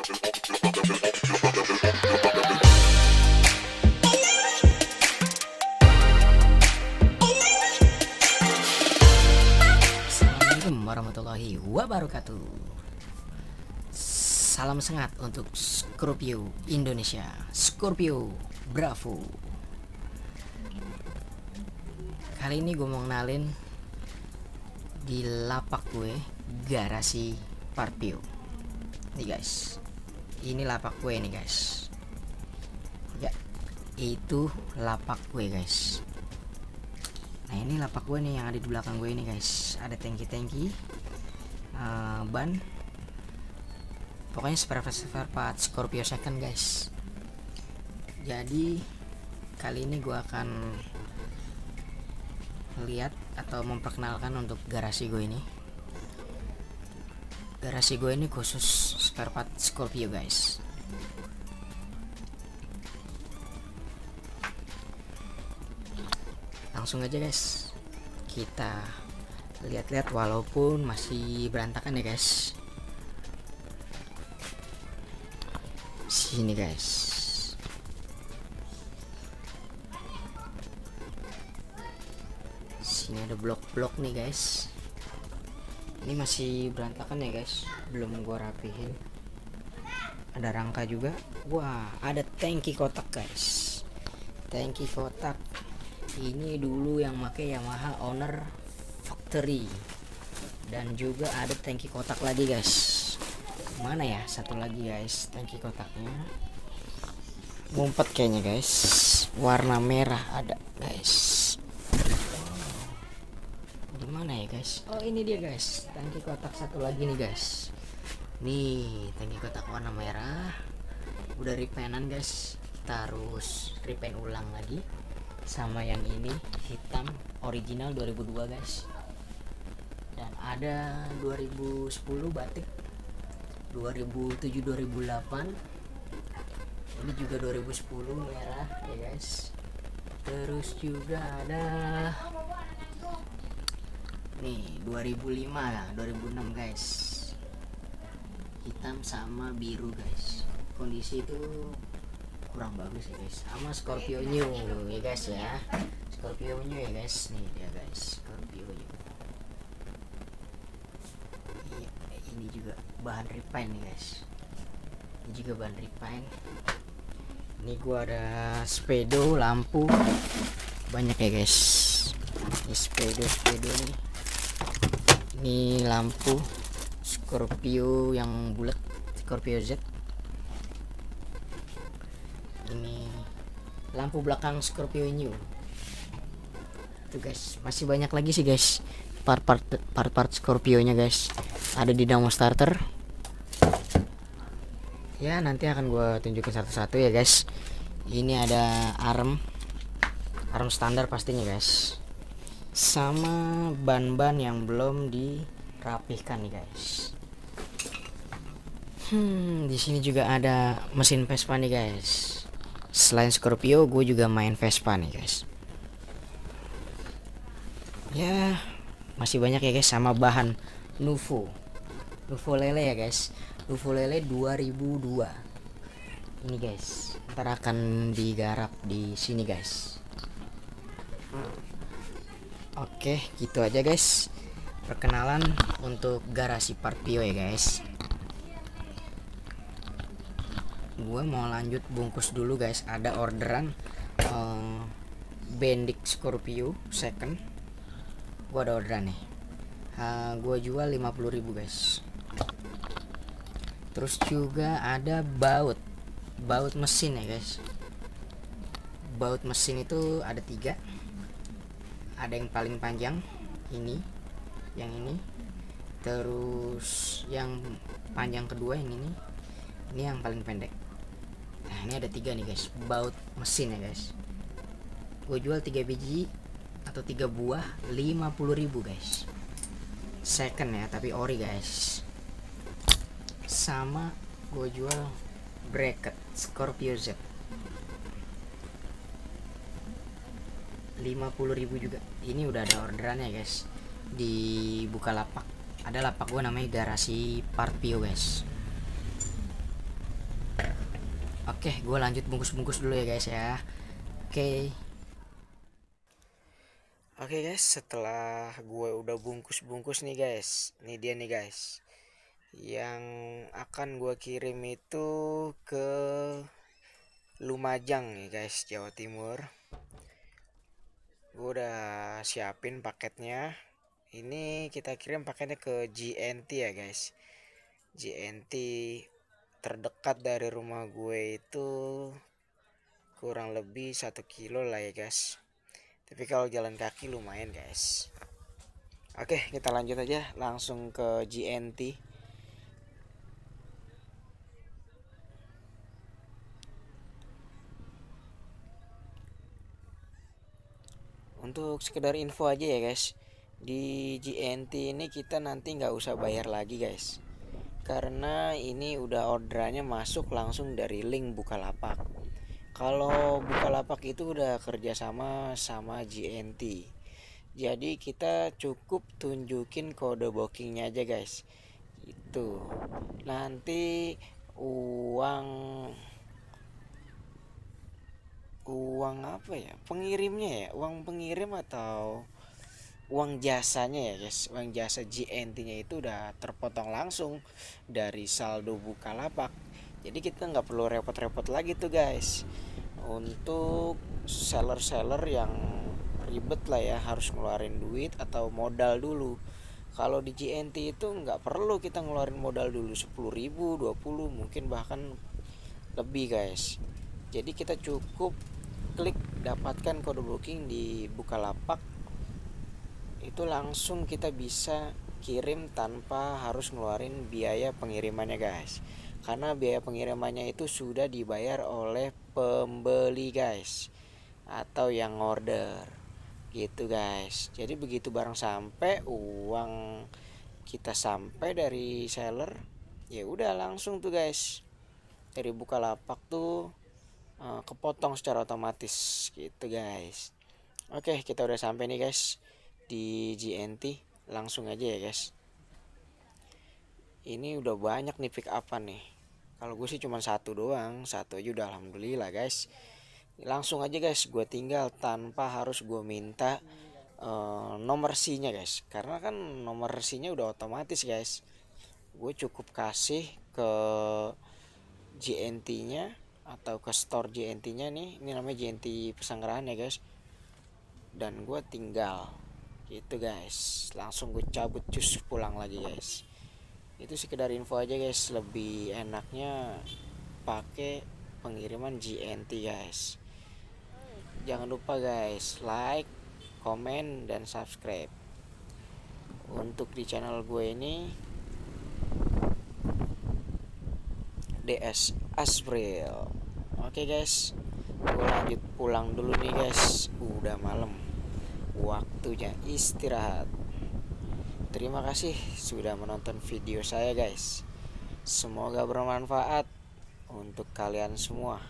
Assalamualaikum warahmatullahi wabarakatuh. Salam sengat untuk Scorpio Indonesia. Scorpio Bravo. Kali ini gue mau kenalin Di lapak gue Garasi Parpio. Nih guys Ini lapak gue nih guys. Ya Itu lapak gue guys. Nah ini lapak gue nih yang ada di belakang gue ini guys. Ada tangki-tangki eh, Ban. Pokoknya spare part, spare part Scorpio second guys. Jadi Kali ini gue akan Lihat Atau memperkenalkan untuk garasi gue ini Garasi gue ini khusus spare part Scorpio guys. Langsung aja guys. Kita lihat-lihat walaupun masih berantakan ya guys. Sini guys. Sini ada blok-blok nih guys ini masih berantakan ya guys. Belum gua rapihin. Ada rangka juga. Wah ada tangki kotak guys. Tangki kotak. Ini dulu yang pakai Yamaha Owner Factory. Dan juga ada tangki kotak lagi guys. Mana ya? Satu lagi guys tangki kotaknya. Ngumpet kayaknya guys. Warna merah ada guys mana ya guys? Oh ini dia guys. Tangki kotak satu lagi nih guys. Nih tangki kotak warna merah. Udah repaintan guys. Kita harus repaint ulang lagi. Sama yang ini hitam original 2002 guys. Dan ada 2010 batik. 2007 2008 ini juga 2010 merah ya guys. Terus juga ada nih 2005 lah 2006 guys. Hitam sama biru guys. Kondisi itu kurang bagus ya guys. Sama Scorpio New ya guys ya. Scorpio New ya guys. Nih dia guys. Scorpio New. Iya ini juga bahan repaint nih guys. Ini juga bahan repaint ini gua ada speedo lampu. Banyak ya guys. Ini speedo speedo nih ini lampu Scorpio yang bulat Scorpio Z. Ini lampu belakang Scorpio New. Tuh guys masih banyak lagi sih guys part-part part-part Scorpio nya guys. Ada di damo starter. Ya nanti akan gue tunjukin satu-satu ya guys. Ini ada arm arm standar pastinya guys sama ban-ban yang belum dirapihkan nih guys. Hmm di sini juga ada mesin Vespa nih guys. Selain Scorpio gue juga main Vespa nih guys. Ya masih banyak ya guys sama bahan Nuvo. Nuvo lele ya guys. Nuvo lele 2002 ini guys ntar akan digarap di sini guys oke gitu aja guys. Perkenalan untuk garasi Parpio ya guys. Gue mau lanjut bungkus dulu guys. Ada orderan um, Bendik Scorpio second. Gue ada orderan nih. Uh, gue jual 50.000 guys. Terus juga ada baut. Baut mesin ya guys. Baut mesin itu ada tiga ada yang paling panjang ini yang ini terus yang panjang kedua yang ini ini yang paling pendek. Nah ini ada tiga nih guys baut mesin ya guys. Gue jual tiga biji atau tiga buah 50.000 guys. Second ya tapi ori guys. Sama gue jual bracket Scorpio Z 50.000 juga. Ini udah ada orderannya guys. Di Bukalapak ada lapak gue namanya garasi Parpio guys. Oke gue lanjut bungkus-bungkus dulu ya guys ya. Oke. Oke guys setelah gue udah bungkus-bungkus nih guys. Ini dia nih guys. Yang akan gue kirim itu ke Lumajang nih guys Jawa Timur gue udah siapin paketnya. Ini kita kirim paketnya ke GNT ya guys. GNT terdekat dari rumah gue itu kurang lebih satu kilo lah ya guys. Tapi kalau jalan kaki lumayan guys. Oke kita lanjut aja langsung ke GNT untuk sekedar info aja ya guys. Di GNT ini kita nanti nggak usah bayar lagi guys. Karena ini udah orderannya masuk langsung dari link Bukalapak. Kalau Bukalapak itu udah kerjasama sama GNT jadi kita cukup tunjukin kode bookingnya aja guys. Itu nanti uang uang apa ya? Pengirimnya ya? Uang pengirim atau uang jasanya ya guys? Uang jasa GNT nya itu udah terpotong langsung dari saldo Bukalapak. Jadi kita nggak perlu repot-repot lagi tuh guys. Untuk seller-seller yang ribet lah ya harus ngeluarin duit atau modal dulu. Kalau di GNT itu nggak perlu kita ngeluarin modal dulu 10 ribu 20 mungkin bahkan lebih guys. Jadi kita cukup klik dapatkan kode booking di Bukalapak itu langsung kita bisa kirim tanpa harus ngeluarin biaya pengirimannya guys. Karena biaya pengirimannya itu sudah dibayar oleh pembeli guys atau yang order. Gitu guys. Jadi begitu barang sampai uang kita sampai dari seller ya udah langsung tuh guys. Dari Bukalapak tuh uh, kepotong secara otomatis gitu guys. Oke kita udah sampai nih guys di GNT langsung aja ya guys. Ini udah banyak nih pick up nih. Kalau gue sih cuma satu doang. Satu aja udah alhamdulillah guys. Langsung aja guys gue tinggal tanpa harus gue minta uh, nomor SIM-nya guys. Karena kan nomor SIM-nya udah otomatis guys. Gue cukup kasih ke GNT-nya atau ke store JNT nya nih ini namanya JNT Pesanggerahan ya guys. Dan gue tinggal. Gitu guys. Langsung gue cabut cus pulang lagi guys. Itu sekedar info aja guys. Lebih enaknya pakai pengiriman GNT guys. Jangan lupa guys like komen dan subscribe. Untuk di channel gue ini DS Aspril Oke guys. Gue lanjut pulang dulu nih guys. Udah malam. Waktunya istirahat. Terima kasih sudah menonton video saya guys. Semoga bermanfaat Untuk kalian semua